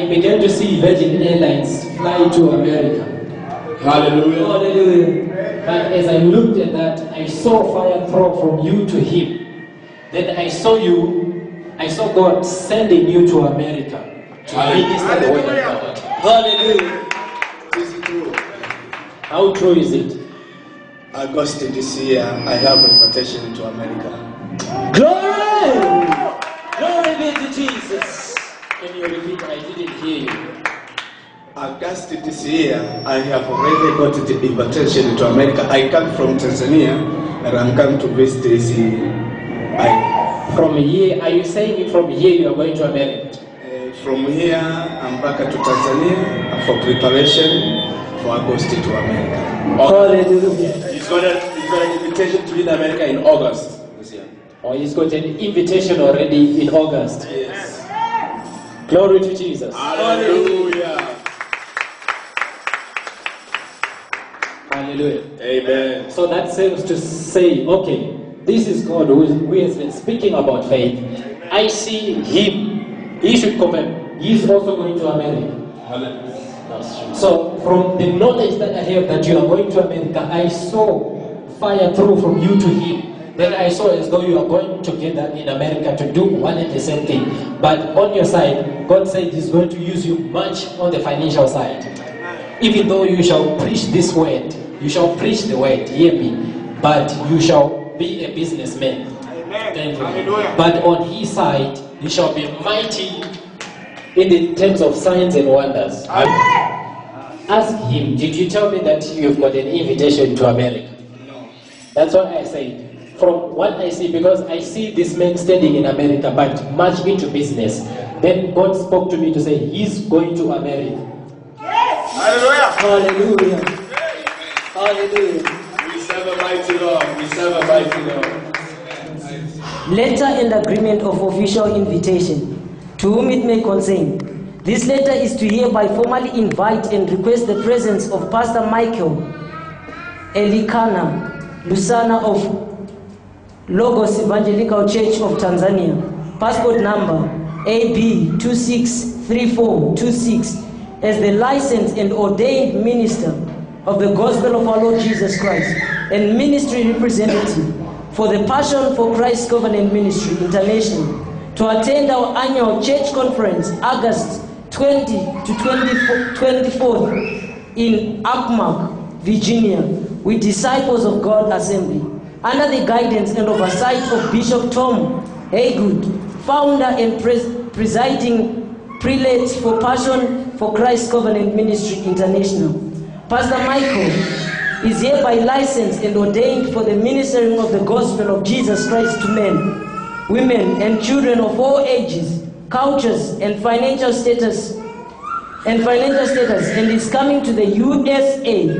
I began to see Virgin Airlines fly to America. Hallelujah. Hallelujah. But as I looked at that, I saw fire throw from you to him. Then I saw you, I saw God sending you to America to minister the word of God. Hallelujah. This is true. How true is it? August this year, I have an invitation to America. Glory! Glory be to Jesus. Can you repeat? I didn't hear you. August this year, I have already got the invitation to America. I come from Tanzania and I'm come to visit this. I, From here, are you saying from here you are going to America? uh, from here, I'm back to Tanzania for preparation for August to America. Hallelujah. He's got, a, he's got an invitation to be in America in August this year. Or he's got an invitation already in August. Yes. Glory to Jesus. Hallelujah. Hallelujah. Amen. So that seems to say, okay, this is God who, is, who has been speaking about faith. I see him. He should come. He's also going to America. Hallelujah. So from the knowledge that I have that you are going to America, I saw fire through from you to him. Then I saw as though you are going together in America to do one and the same thing. But on your side, God said He's going to use you much on the financial side. Even though you shall preach this word, you shall preach the word, hear me, but you shall be a businessman. Thank you. But on his side, you shall be mighty in the terms of signs and wonders. Ask him, did you tell me that you've got an invitation to America? No. That's what I say. From what I see, because I see this man standing in America, but much into business. Then God spoke to me to say, He's going to America. Hallelujah. Hallelujah. Hallelujah. We serve a mighty God. We serve a mighty God. Letter and agreement of official invitation, to whom it may concern. This letter is to hereby formally invite and request the presence of Pastor Michael Elikana Lusana of Logos Evangelical Church of Tanzania, passport number AB 263426, as the licensed and ordained minister of the gospel of our Lord Jesus Christ and ministry representative for the Passion for Christ Covenant Ministry International to attend our annual church conference August 20 to 24 24th in Accomac, Virginia, with Disciples of God Assembly, under the guidance and oversight of Bishop Tom Haygood, founder and pres- presiding prelate for Passion for Christ Covenant Ministry International. Pastor Michael is hereby licensed and ordained for the ministering of the gospel of Jesus Christ to men, women, and children of all ages, cultures, and financial status and financial status and is coming to the USA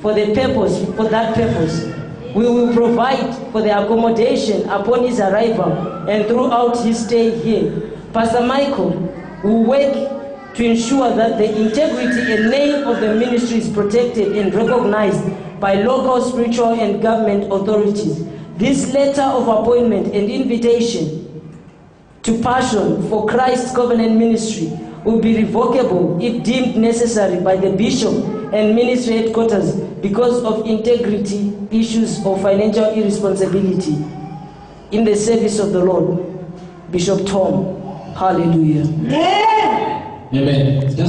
for the purpose for that purpose. We will provide for the accommodation upon his arrival and throughout his stay here. Pastor Michael will work to ensure that the integrity and name of the ministry is protected and recognized by local spiritual and government authorities. This letter of appointment and invitation to passion for Christ's covenant ministry will be revocable if deemed necessary by the bishop and ministry headquarters because of integrity issues or financial irresponsibility in the service of the Lord. Bishop Tom. Hallelujah. Amen. Just